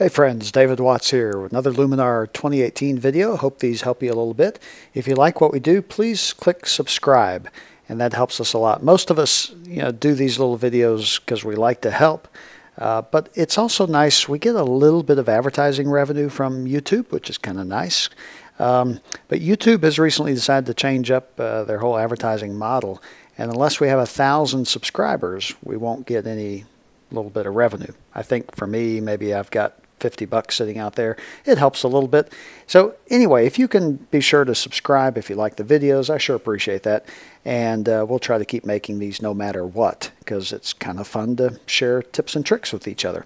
Hey friends, David Watts here with another Luminar 2018 video. Hope these help you a little bit. If you like what we do, please click subscribe and that helps us a lot. Most of us you know, do these little videos because we like to help, uh, but it's also nice. We get a little bit of advertising revenue from YouTube, which is kind of nice. Um, but YouTube has recently decided to change up uh, their whole advertising model, and unless we have a thousand subscribers, we won't get any little bit of revenue. I think for me, maybe I've got 50 bucks sitting out there. It helps a little bit. So anyway, if you can be sure to subscribe if you like the videos, I sure appreciate that. And uh, we'll try to keep making these no matter what because it's kind of fun to share tips and tricks with each other.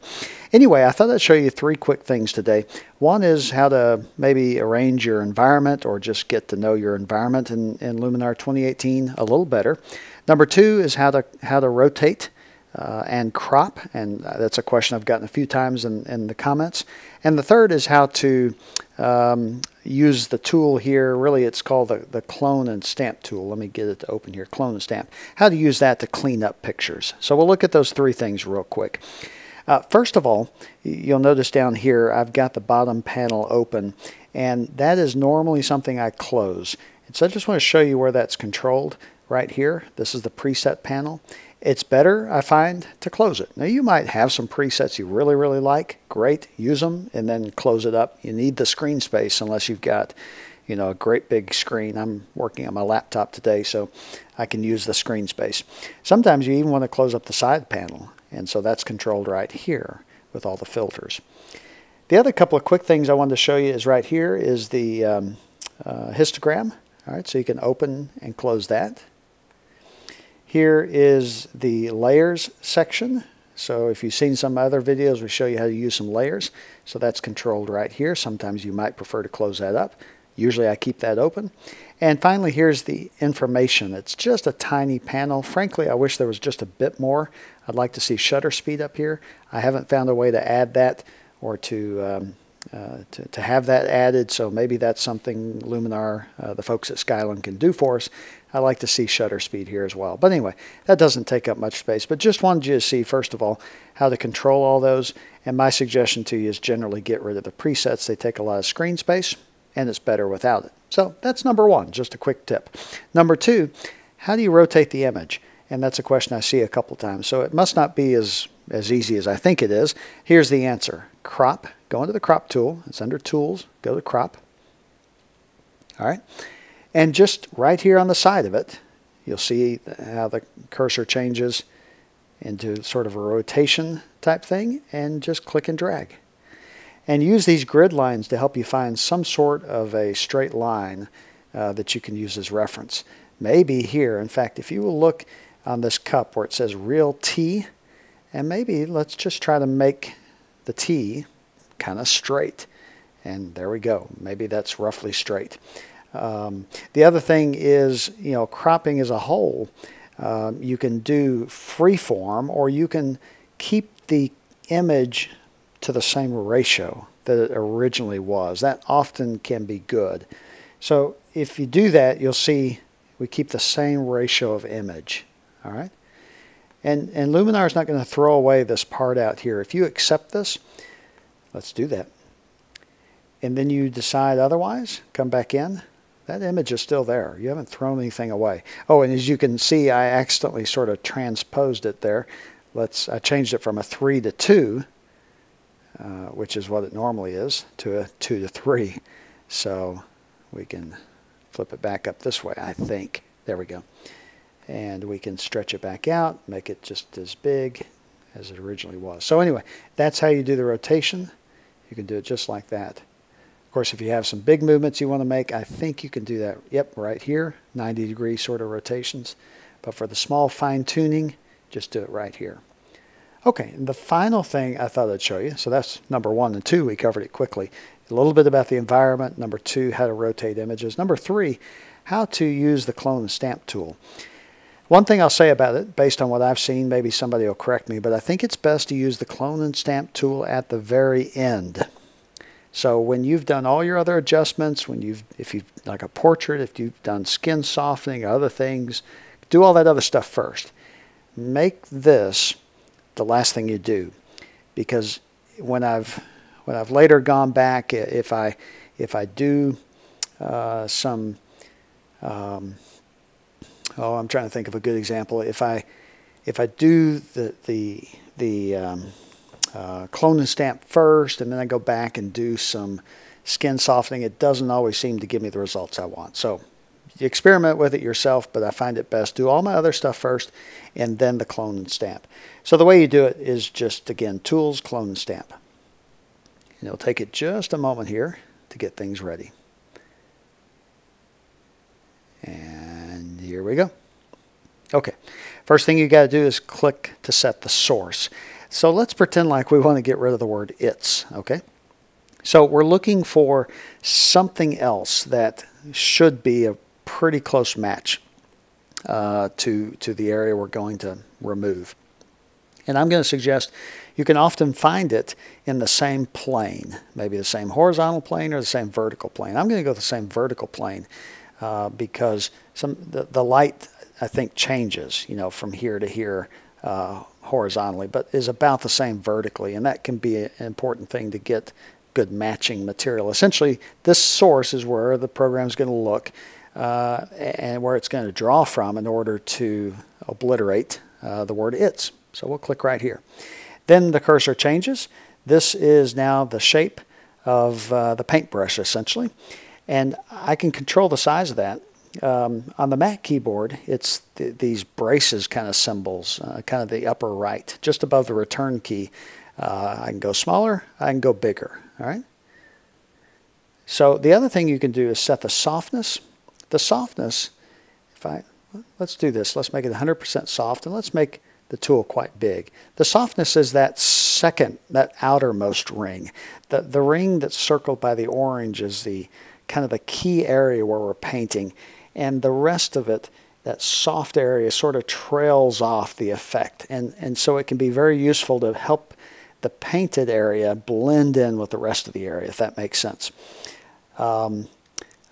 Anyway, I thought I'd show you three quick things today. One is how to maybe arrange your environment or just get to know your environment in, in Luminar 2018 a little better. Number two is how to how to rotate uh, and crop, and that's a question I've gotten a few times in, in the comments. And the third is how to um, use the tool here. Really, it's called the, the clone and stamp tool. Let me get it to open here, clone and stamp. How to use that to clean up pictures. So we'll look at those three things real quick. Uh, first of all, you'll notice down here I've got the bottom panel open, and that is normally something I close. And so I just want to show you where that's controlled right here. This is the preset panel it's better, I find, to close it. Now, you might have some presets you really, really like. Great, use them and then close it up. You need the screen space unless you've got, you know, a great big screen. I'm working on my laptop today, so I can use the screen space. Sometimes you even want to close up the side panel, and so that's controlled right here with all the filters. The other couple of quick things I wanted to show you is right here is the um, uh, histogram. All right, so you can open and close that. Here is the layers section. So if you've seen some other videos, we show you how to use some layers. So that's controlled right here. Sometimes you might prefer to close that up. Usually I keep that open. And finally, here's the information. It's just a tiny panel. Frankly, I wish there was just a bit more. I'd like to see shutter speed up here. I haven't found a way to add that or to um, uh, to, to have that added. So maybe that's something Luminar, uh, the folks at Skylum can do for us. I like to see shutter speed here as well. But anyway, that doesn't take up much space. But just wanted you to see, first of all, how to control all those. And my suggestion to you is generally get rid of the presets. They take a lot of screen space, and it's better without it. So that's number one, just a quick tip. Number two, how do you rotate the image? And that's a question I see a couple times. So it must not be as, as easy as I think it is. Here's the answer. Crop, go into the crop tool. It's under tools, go to crop. All right. And just right here on the side of it, you'll see how the cursor changes into sort of a rotation type thing and just click and drag. And use these grid lines to help you find some sort of a straight line uh, that you can use as reference. Maybe here, in fact, if you will look on this cup where it says real T, and maybe let's just try to make the T kind of straight. And there we go. Maybe that's roughly straight. Um, the other thing is, you know, cropping as a whole, um, you can do freeform or you can keep the image to the same ratio that it originally was. That often can be good. So if you do that, you'll see we keep the same ratio of image. All right. And, and Luminar is not going to throw away this part out here. If you accept this, let's do that. And then you decide otherwise, come back in that image is still there. You haven't thrown anything away. Oh, and as you can see, I accidentally sort of transposed it there. Let's. I changed it from a 3 to 2, uh, which is what it normally is, to a 2 to 3. So we can flip it back up this way, I think. There we go. And we can stretch it back out, make it just as big as it originally was. So anyway, that's how you do the rotation. You can do it just like that course, if you have some big movements you want to make, I think you can do that. Yep, right here, 90 degree sort of rotations. But for the small fine tuning, just do it right here. Okay, and the final thing I thought I'd show you, so that's number one and two, we covered it quickly. A little bit about the environment. Number two, how to rotate images. Number three, how to use the clone and stamp tool. One thing I'll say about it, based on what I've seen, maybe somebody will correct me, but I think it's best to use the clone and stamp tool at the very end. So when you've done all your other adjustments, when you've, if you've like a portrait, if you've done skin softening, other things, do all that other stuff first. Make this the last thing you do, because when I've when I've later gone back, if I if I do uh, some, um, oh, I'm trying to think of a good example. If I if I do the the the um, uh, clone and stamp first, and then I go back and do some skin softening, it doesn't always seem to give me the results I want. So you experiment with it yourself, but I find it best do all my other stuff first, and then the clone and stamp. So the way you do it is just again tools, clone and stamp. And it'll take it just a moment here to get things ready. And here we go. Okay, first thing you got to do is click to set the source. So let's pretend like we want to get rid of the word it's, okay? So we're looking for something else that should be a pretty close match uh, to, to the area we're going to remove. And I'm going to suggest you can often find it in the same plane, maybe the same horizontal plane or the same vertical plane. I'm going to go the same vertical plane uh, because some the, the light, I think, changes, you know, from here to here uh, horizontally, but is about the same vertically, and that can be an important thing to get good matching material. Essentially, this source is where the program is going to look uh, and where it's going to draw from in order to obliterate uh, the word its. So we'll click right here. Then the cursor changes. This is now the shape of uh, the paintbrush essentially. And I can control the size of that. Um, on the Mac keyboard, it's th these braces kind of symbols, uh, kind of the upper right, just above the return key. Uh, I can go smaller, I can go bigger, all right? So the other thing you can do is set the softness. The softness, if I, let's do this. Let's make it 100% soft, and let's make the tool quite big. The softness is that second, that outermost ring. The, the ring that's circled by the orange is the kind of the key area where we're painting. And the rest of it, that soft area sort of trails off the effect. And, and so it can be very useful to help the painted area blend in with the rest of the area, if that makes sense. Um,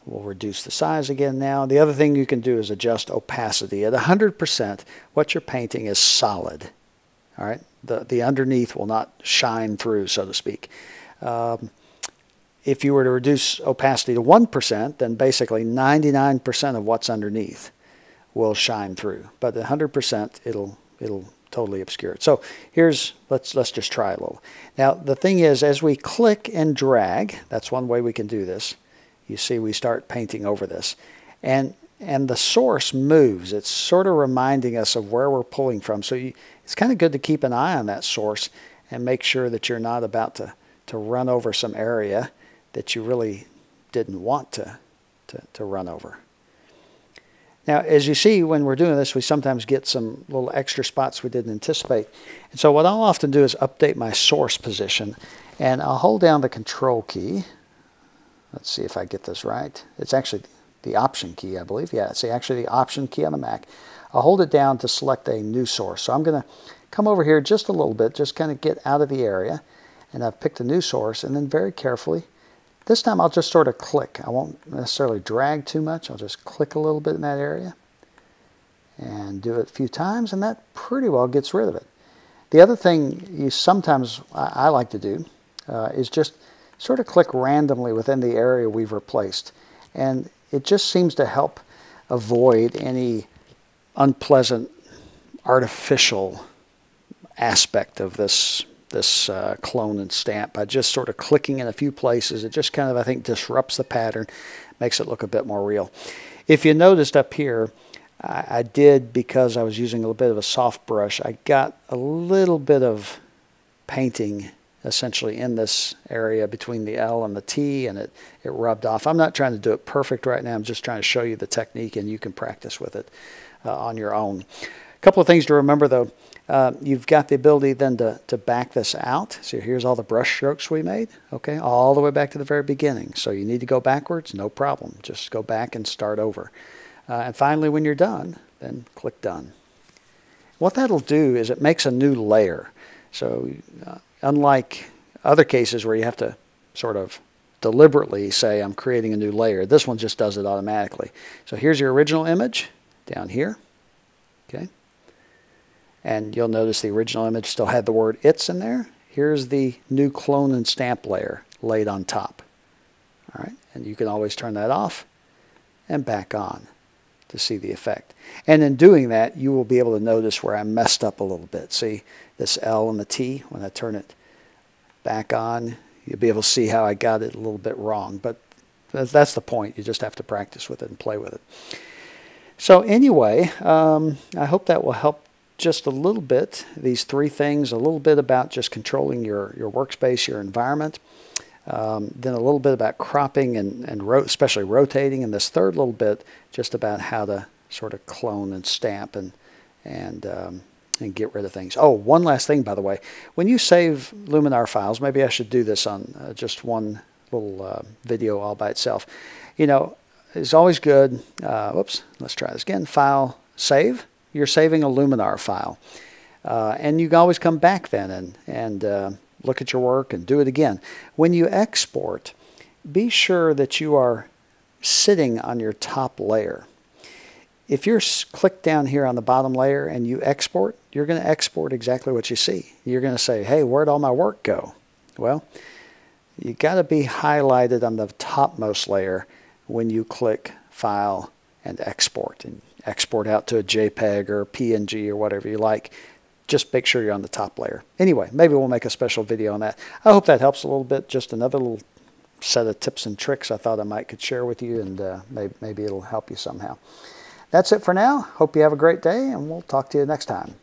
We'll reduce the size again now. The other thing you can do is adjust opacity. At 100%, what you're painting is solid. All right, the, the underneath will not shine through, so to speak. Um, if you were to reduce opacity to 1%, then basically 99% of what's underneath will shine through. But at 100%, it'll, it'll totally obscure it. So here's, let's, let's just try a little. Now, the thing is, as we click and drag, that's one way we can do this, you see we start painting over this. And, and the source moves. It's sort of reminding us of where we're pulling from. So you, it's kind of good to keep an eye on that source and make sure that you're not about to, to run over some area that you really didn't want to, to, to run over. Now, as you see, when we're doing this, we sometimes get some little extra spots we didn't anticipate. And so what I'll often do is update my source position. And I'll hold down the control key Let's see if I get this right. It's actually the option key, I believe. Yeah, it's actually the option key on the Mac. I'll hold it down to select a new source. So I'm going to come over here just a little bit, just kind of get out of the area. And I've picked a new source, and then very carefully, this time I'll just sort of click. I won't necessarily drag too much. I'll just click a little bit in that area and do it a few times, and that pretty well gets rid of it. The other thing you sometimes I, I like to do uh, is just sort of click randomly within the area we've replaced. And it just seems to help avoid any unpleasant artificial aspect of this this uh, clone and stamp by just sort of clicking in a few places. It just kind of, I think, disrupts the pattern, makes it look a bit more real. If you noticed up here, I, I did, because I was using a little bit of a soft brush, I got a little bit of painting essentially in this area between the L and the T and it, it rubbed off. I'm not trying to do it perfect right now. I'm just trying to show you the technique and you can practice with it uh, on your own. A couple of things to remember though. Uh, you've got the ability then to, to back this out. So here's all the brush strokes we made, okay, all the way back to the very beginning. So you need to go backwards, no problem. Just go back and start over. Uh, and finally, when you're done, then click Done. What that'll do is it makes a new layer. So uh, unlike other cases where you have to sort of deliberately say I'm creating a new layer, this one just does it automatically. So here's your original image down here. Okay. And you'll notice the original image still had the word it's in there. here's the new clone and stamp layer laid on top. All right, and you can always turn that off and back on to see the effect. And in doing that, you will be able to notice where I messed up a little bit. See this L and the T, when I turn it back on, you'll be able to see how I got it a little bit wrong. But that's the point. You just have to practice with it and play with it. So anyway, um, I hope that will help just a little bit, these three things, a little bit about just controlling your, your workspace, your environment, um, then a little bit about cropping and, and ro especially rotating, and this third little bit just about how to sort of clone and stamp and, and, um, and get rid of things. Oh, one last thing, by the way. When you save Luminar files, maybe I should do this on uh, just one little uh, video all by itself. You know, it's always good. Uh, whoops, let's try this again. File, save. You're saving a Luminar file. Uh, and you can always come back then and, and uh, look at your work and do it again. When you export, be sure that you are sitting on your top layer. If you're click down here on the bottom layer and you export, you're going to export exactly what you see. You're going to say, hey, where'd all my work go? Well, you got to be highlighted on the topmost layer when you click File and Export. And export out to a JPEG or PNG or whatever you like just make sure you're on the top layer. Anyway, maybe we'll make a special video on that. I hope that helps a little bit. Just another little set of tips and tricks I thought I might could share with you, and uh, maybe, maybe it'll help you somehow. That's it for now. Hope you have a great day, and we'll talk to you next time.